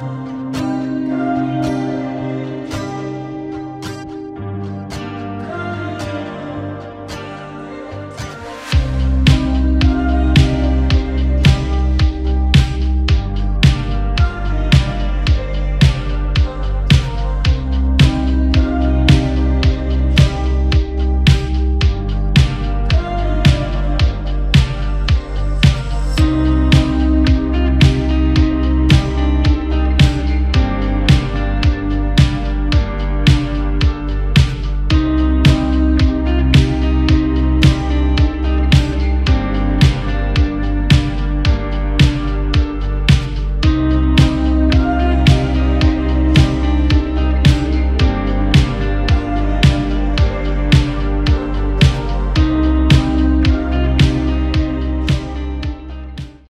Bye.